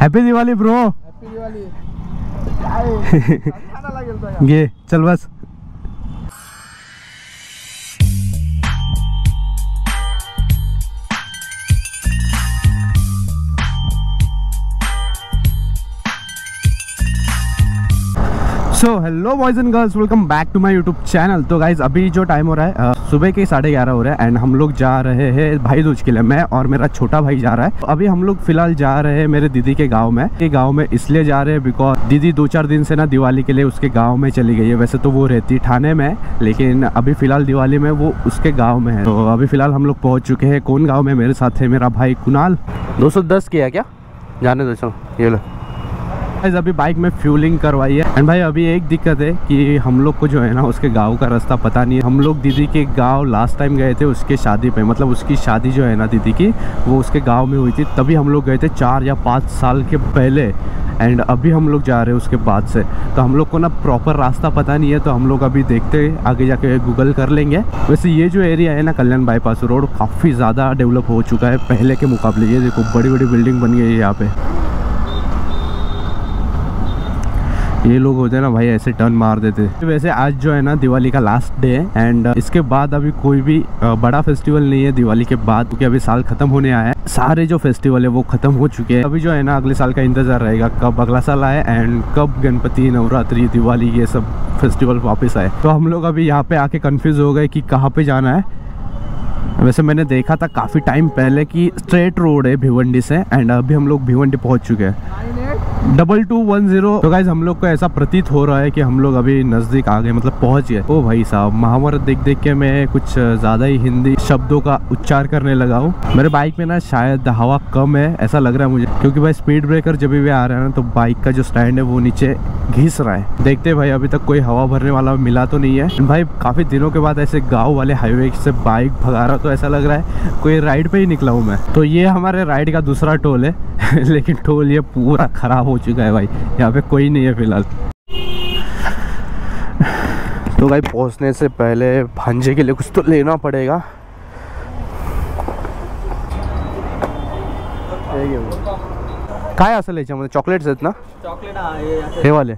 Happy Diwali bro happy Diwali? घे चल बस। So hello boys and girls welcome back to my YouTube channel तो guys अभी जो टाइम हो रहा है अ, सुबह के साढ़े ग्यारह हो रहा है एंड हम लोग जा रहे हैं भाई दूज के लिए। मैं और मेरा छोटा भाई जा रहा है। तो अभी हम लोग फ़िलहाल जा रहे हैं मेरे दीदी के गाँव में। ये गाँव में इसलिए जा रहे हैं बिकॉज़ दीदी दो चार दिन से ना दिवाली के लिए उसके गाँव में चली गई है। वैसे तो वो रहती ठाणे में लेकिन अभी फ़िलहाल दिवाली में वो उसके गाँव में है। तो अभी फ़िलहाल हम लोग पहुँच चुके हैं। कौन गाँव में? मेरे साथ है मेरा भाई कुणाल। दो सौ किया क्या? जाने दो ये लो। गाइस अभी बाइक में फ्यूलिंग करवाई है। एंड भाई, अभी एक दिक्कत है कि हम लोग को जो है ना, उसके गाँव का रास्ता पता नहीं है। हम लोग दीदी के गाँव लास्ट टाइम गए थे, उसके शादी पे। मतलब उसकी शादी जो है ना दीदी की, वो उसके गाँव में हुई थी। तभी हम लोग गए थे चार या पाँच साल के पहले। एंड अभी हम लोग जा रहे हैं उसके बाद से। तो हम लोग को ना प्रॉपर रास्ता पता नहीं है तो हम लोग अभी देखते आगे जाके गूगल कर लेंगे। वैसे ये जो एरिया है ना, कल्याण बाईपास रोड काफ़ी ज़्यादा डेवलप हो चुका है। पहले के मुकाबले, ये देखो बड़ी बड़ी बिल्डिंग बन गई है यहाँ पे। ये लोग होते हैं ना भाई, ऐसे टर्न मार देते। वैसे आज जो है ना, दिवाली का लास्ट डे है एंड इसके बाद अभी कोई भी बड़ा फेस्टिवल नहीं है दिवाली के बाद, क्योंकि अभी साल खत्म होने आया है। सारे जो फेस्टिवल है, वो खत्म हो चुके हैं। अभी जो है ना, अगले साल का इंतज़ार रहेगा, कब अगला साल आए एंड कब गणपति नवरात्रि, दिवाली, ये सब फेस्टिवल वापस आए। तो हम लोग अभी यहाँ पे आके कन्फ्यूज़ हो गए कि कहाँ पे जाना है। वैसे मैंने देखा था काफ़ी टाइम पहले कि स्ट्रेट रोड है भिवंडी से एंड अभी हम लोग भिवंडी पहुँच चुके हैं। डबल टू वन ज़ीरो तो गाइज़ हम लोग को ऐसा प्रतीत हो रहा है कि हम लोग अभी नज़दीक आ गए मतलब पहुँच गए। ओ भाई साहब, महाभारत देख देख के मैं कुछ ज़्यादा ही हिंदी शब्दों का उच्चार करने लगा हूँ। मेरे बाइक में ना शायद हवा कम है, ऐसा लग रहा है मुझे। क्योंकि भाई स्पीड ब्रेकर जब भी आ रहा है ना तो बाइक का जो स्टैंड है वो नीचे घिस रहा है। देखते भाई, अभी तक कोई हवा भरने वाला मिला तो नहीं है। भाई, काफ़ी दिनों के बाद ऐसे गाँव वाले हाईवे से बाइक भगा रहा तो ऐसा लग रहा है कोई राइड पे ही निकला हूँ मैं। तो ये हमारे राइड का दूसरा टोल है, लेकिन टोल ये पूरा खराब हो चुका है भाई। यहाँ पे कोई नहीं है फ़िलहाल। तो भाई पहुँचने से पहले भांजे के लिए कुछ तो लेना पड़ेगा। काय असेल याच्यामध्ये चॉकलेट्स आहेत ना चॉकलेट हा हे? वाले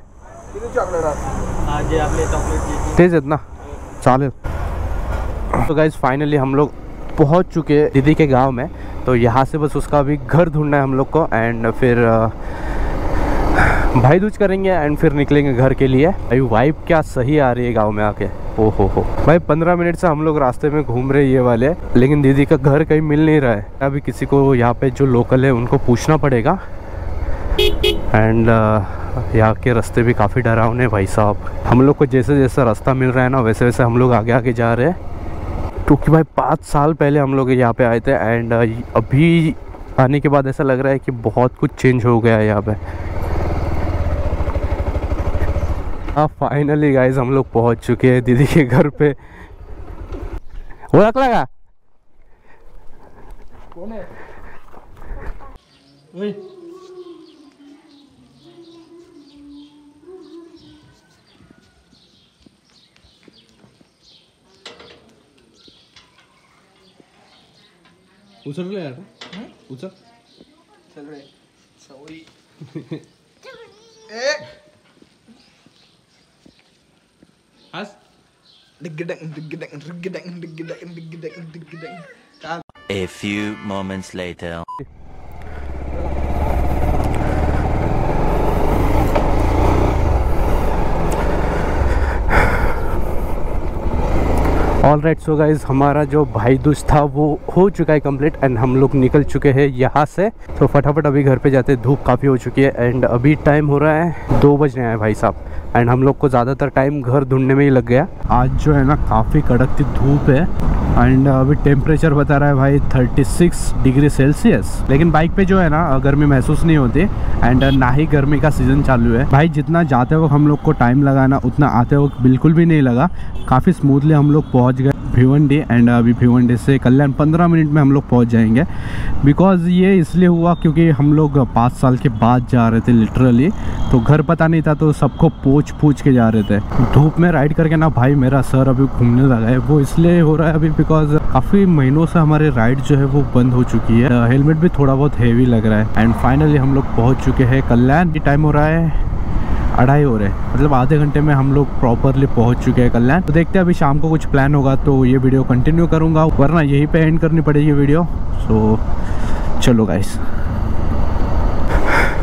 तेज आहेत ना चालेल। तो गाइज़ फाइनली हम लोग पहुँच चुके दीदी के गाँव में। तो यहाँ से बस उसका अभी घर ढूंढना है हम लोग को। एंड फिर भाई दूज करेंगे एंड फिर निकलेंगे घर के लिए। भाई वाइब क्या सही आ रही है गाँव में आके। ओ हो। हो भाई, पंद्रह मिनट से हम लोग रास्ते में घूम रहे ये वाले, लेकिन दीदी का घर कहीं मिल नहीं रहा है। अभी किसी को यहाँ पे जो लोकल है, उनको पूछना पड़ेगा। एंड यहाँ के रास्ते भी काफ़ी डरावने भाई साहब। हम लोग को जैसे जैसा रास्ता मिल रहा है ना, वैसे वैसे हम लोग आगे आगे जा रहे हैं। क्योंकि भाई, पाँच साल पहले हम लोग यहाँ पे आए थे एंड अभी आने के बाद ऐसा लग रहा है कि बहुत कुछ चेंज हो गया है यहाँ पे। हाँ फाइनली गाइज़ हम लोग पहुँच चुके हैं दीदी के घर पे। का कोण आहे ओय उचललं यार? उचल चल रे सवयी A few moments later. All right so guys हमारा जो भाई दूज था वो हो चुका है कंप्लीट एंड हम लोग निकल चुके हैं यहाँ से। तो फटाफट अभी घर पे जाते हैं धूप काफ़ी हो चुकी है एंड अभी टाइम हो रहा है दो बज रहे हैं भाई साहब। एंड हम लोग को ज़्यादातर टाइम घर ढूँढने में ही लग गया। आज जो है ना काफ़ी कड़कती धूप है। एंड अभी टेम्परेचर बता रहा है भाई 36 डिग्री सेल्सियस लेकिन बाइक पे जो है ना गर्मी महसूस नहीं होती। एंड ना ही गर्मी का सीज़न चालू है। भाई जितना जाते वक्त हम लोग को टाइम लगाना, उतना आते वक्त बिल्कुल भी नहीं लगा। काफ़ी स्मूथली हम लोग पहुँच गए। भिवंडी एंड अभी भिवंडी से कल्याण पंद्रह मिनट में हम लोग पहुँच जाएँगे। बिकॉज़ ये इसलिए हुआ क्योंकि हम लोग पाँच साल के बाद जा रहे थे लिटरली तो घर पता नहीं था तो सबको पूछ पूछ के जा रहे थे। धूप में राइड करके ना भाई मेरा सर अभी घूमने लगा है, वो इसलिए हो रहा है अभी बिकॉज़ काफ़ी महीनों से हमारे राइड जो है वो बंद हो चुकी है। हेलमेट भी थोड़ा बहुत हेवी लग रहा है। एंड फाइनली हम लोग पहुँच चुके हैं कल्याण। टाइम हो रहा है अढ़ाई हो रहे हैं। मतलब आधे घंटे में हम लोग प्रॉपरली पहुँच चुके हैं कल्याण। तो देखते हैं अभी शाम को कुछ प्लान होगा तो ये वीडियो कंटिन्यू करूँगा। वरना यहीं पे एंड करनी पड़ेगी वीडियो सो चलो guys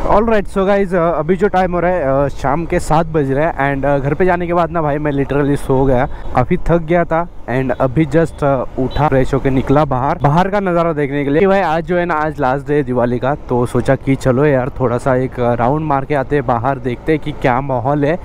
all right so guys अभी जो टाइम हो रहा है uh, शाम के सात बज रहे हैं एंड घर पे जाने के बाद ना भाई मैं लिटरली सो गया। काफ़ी थक गया था एंड अभी जस्ट उठा फ्रेश होके निकला बाहर। बाहर का नज़ारा देखने के लिए। भाई आज जो है ना आज लास्ट डे दिवाली का तो सोचा कि चलो यार थोड़ा सा एक राउंड मार के आते बाहर देखते कि क्या माहौल है।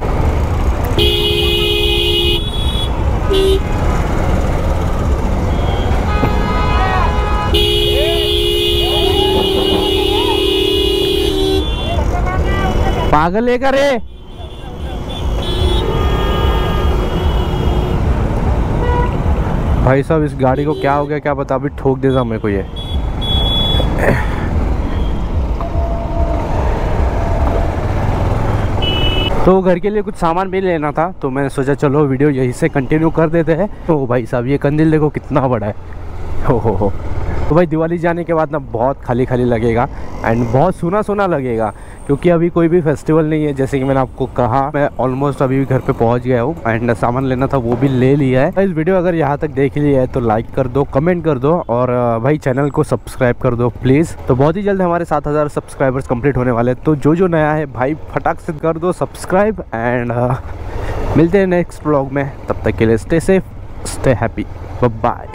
पागल है करे। भाई साहब, इस गाड़ी को क्या हो गया, क्या बता अभी ठोक देगा मेरे को ये। तो घर के लिए कुछ सामान भी लेना था तो मैंने सोचा चलो वीडियो यहीं से कंटिन्यू कर देते हैं। तो भाई साहब, ये कंदिल देखो कितना बड़ा है। हो हो हो। तो भाई दिवाली जाने के बाद ना बहुत खाली खाली लगेगा एंड बहुत सुना सुना लगेगा। क्योंकि अभी कोई भी फेस्टिवल नहीं है, जैसे कि मैंने आपको कहा, मैं ऑलमोस्ट अभी भी घर पे पहुँच गया हूँ एंड सामान लेना था वो भी ले लिया है। इस वीडियो अगर यहाँ तक देख लिया है तो लाइक कर दो कमेंट कर दो और भाई चैनल को सब्सक्राइब कर दो प्लीज़ तो बहुत ही जल्द हमारे सात हज़ार सब्सक्राइबर्स कंप्लीट होने वाले तो जो जो नया है भाई, फटाक से कर दो सब्सक्राइब एंड मिलते हैं नेक्स्ट ब्लॉग में। तब तक के लिए stay safe stay happy bye